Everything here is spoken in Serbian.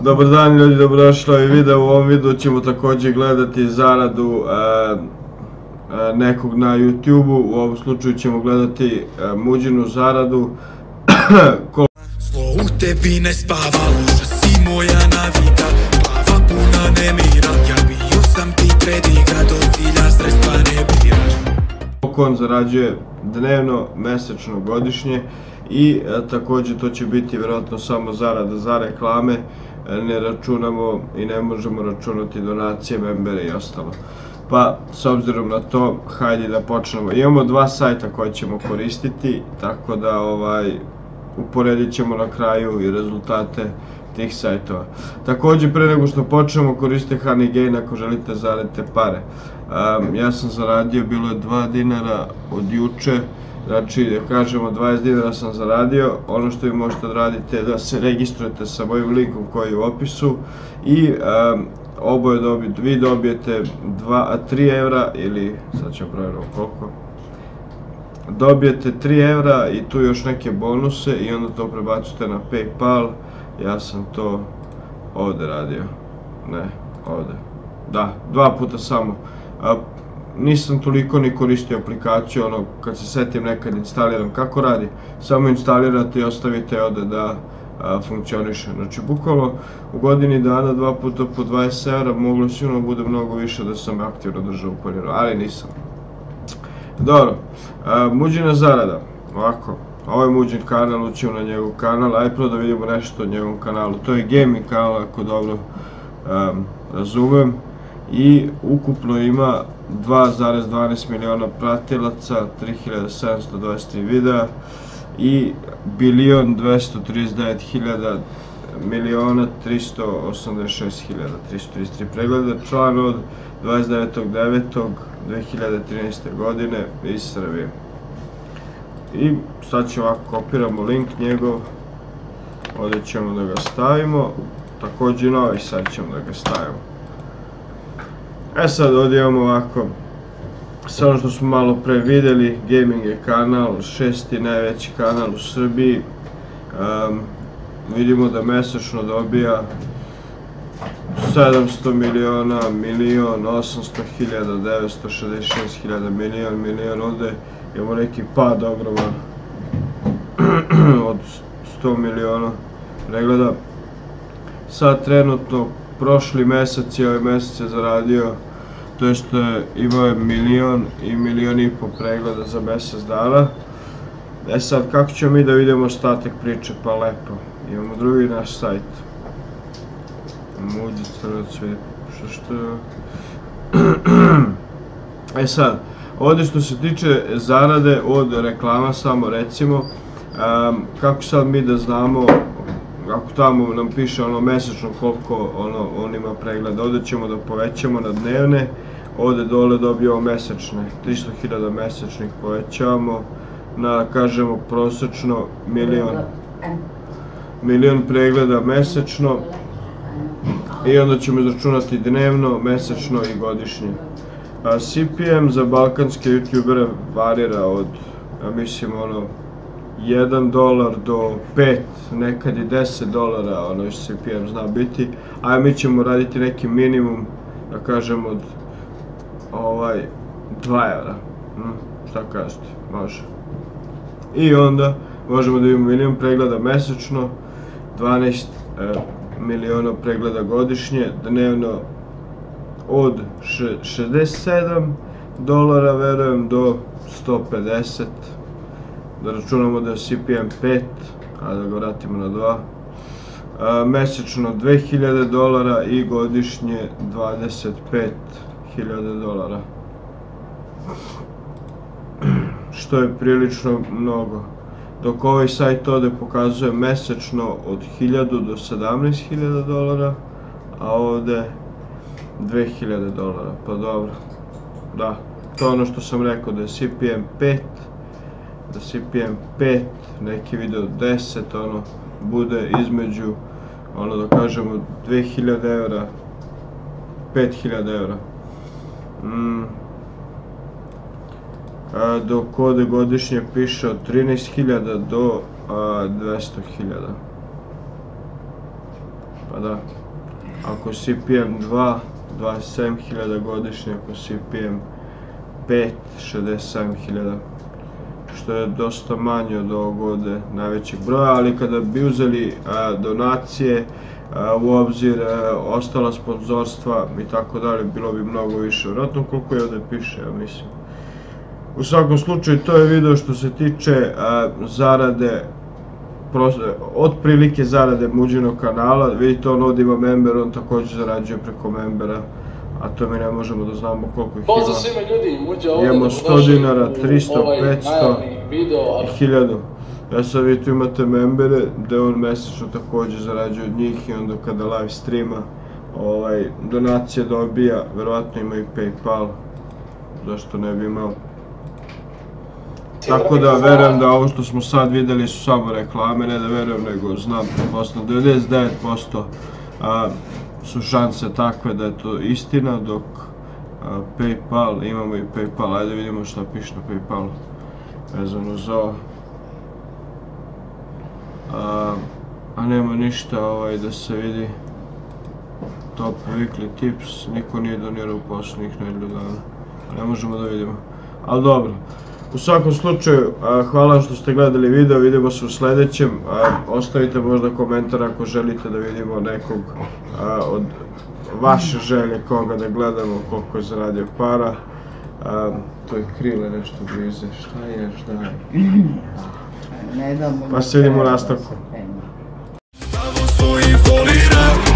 Dobar dan ljudi, dobrodošli u ovaj video. U ovom videu ćemo također gledati zaradu e, e, nekog na YouTube-u. U ovom slučaju ćemo gledati e, muđinu zaradu. Ko- Zlo u tebi ne spava, loša si moja navika Glava puna nemira, ja bio sam ti predigra Do cilja sredstva ne biraš koliko on zarađuje dnevno, mesečno, godišnje i e, također to će biti vjerojatno samo zarada za reklame, e, ne računamo i ne možemo računati donacije, membere i ostalo. Pa, s obzirom na to, hajde da počnemo. Imamo dva sajta koje ćemo koristiti, tako da ovaj, uporedit ćemo na kraju i rezultate tih sajtova. Također, pre nego što počnemo, koristite Honeygain ako želite zaradite pare. Ja sam zaradio, bilo je 2 dinara od juče, znači da kažemo 20 dinara sam zaradio, ono što vi možete da radite je da se registrujete sa mojim linkom koji je u opisu i oboje dobijete, vi dobijete 2, 3 evra ili sad ću provjeriti koliko, dobijete 3 evra i tu još neke bonuse i onda to prebacite na Paypal. Ja sam to ovdje radio. Ne, ovdje. Da, dva puta samo. A, nisam toliko ni koristio aplikaciju, ono, kad se setim nekad instaliram. Kako radi? Samo instalirate i ostavite ovdje da a, funkcioniše. Znači, bukvalno u godini dana dva puta po 20 evra moglo sigurno bude mnogo više da sam aktivno držao u pariru, ali nisam. Dobro, a, muđina zarada, ovako, ovo je muđin kanal, ućemo na njegov kanal, aj prvo da vidimo nešto o njegovom kanalu, to je gaming kanal ako dobro um, razumem i ukupno ima 2,12 miliona pratilaca, 3723 videa i bilion 239 hiljada miliona 386 hiljada 333 pregleda, član od 29.9.2013. godine iz Srbije. I sad ćemo ovako kopiramo link njegov, ovdje ćemo da ga stavimo, također na ovaj sad ćemo da ga stavimo. E sad ovdje imamo ovako, sve ono što smo malo pre vidjeli, gaming je kanal, šesti najveći kanal u Srbiji. Vidimo da mesečno dobija 700 miliona, milion, 800 hiljada, 966 hiljada, milion, milion, ovdje imamo neki pad ogroman od 100 miliona pregleda. Sad trenutno, prošli mesec i ovaj mesec je zaradio, to je što je imao je milion i milion i po pregleda za mesec dana. E sad, kako ćemo mi da vidimo ostatak priče, pa lepo. Imamo drugi naš sajt. Muđi vidi, što što. E sad, ovdje što se tiče zarade od reklama samo recimo, kako sad mi da znamo, ako tamo nam piše ono mesečno koliko ono, on ima pregleda, ovdje ćemo da povećamo na dnevne, ovdje dole dobijamo mesečne, 300.000 mesečnih povećavamo na, kažemo, prosečno milion, milion pregleda mesečno i onda ćemo izračunati dnevno, mesečno i godišnje. A CPM za balkanske youtubere varira od, ja mislim, ono, 1 dolar do 5, nekad i 10 dolara, ono što CPM zna biti, a mi ćemo raditi neki minimum, da kažem, od ovaj, 2 evra. Hm, šta kažete? Može. I onda možemo da imamo milijon pregleda mesečno, 12 e, miliona pregleda godišnje, dnevno od še- 67 dolara verujem do 150 da računamo da je CPM 5 a da ga vratimo na 2 a, mesečno 2000 dolara i godišnje 25.000 dolara. Što je prilično mnogo. Dok ovaj sajt ovdje pokazuje mesečno od 1000 do 17.000 dolara a ovdje 2000 dolara, pa dobro. Da, to je ono što sam rekao da je CPM 5, da CPM 5, neki video 10, ono, bude između, ono da kažemo, 2000 eura, 5000 eura. Mm. A, dok ovdje godišnje piše od 13.000 do a, 200.000. Pa da. Ako CPM 2, 27.000 godišnje, ako CPM 5, 67.000 što je dosta manje od ovog ovde najvećeg broja, ali kada bi uzeli a, donacije a, u obzir a, ostala sponzorstva i tako dalje, bilo bi mnogo više. Vratno koliko je ovde piše, ja mislim. U svakom slučaju, to je video što se tiče a, zarade otprilike zarade muđenog kanala, vidite on ovdje ima member, on također zarađuje preko membera, a to mi ne možemo da znamo koliko ih ima. Pozdrav svima ljudi, ovdje Imamo 100 dinara, 300, ovaj 500 najavni video, i 1000. Ja sad vi tu imate membere, gde on mesečno također zarađuje od njih i onda kada live streama ovaj, donacije dobija, verovatno ima i Paypal, zašto ne bi imao. Tako da verujem da ovo što smo sad videli su samo reklame, ne da verujem nego znam pretpostavljam 99% a, su šanse takve da je to istina dok Paypal, imamo i Paypal, ajde vidimo šta piše na Paypalu vezano za ovo. A, a nema ništa ovaj da se vidi top weekly tips, niko nije donirao u posljednjih nedelju dana, ne možemo da vidimo, ali dobro. U svakom slučaju, hvala što ste gledali video, vidimo se u sledećem. Ostavite možda komentar ako želite da vidimo nekog od vaše želje koga da gledamo, koliko je zaradio para. To je krile nešto blize, šta je, šta je. Pa se vidimo u nastavku. Samo svoji folira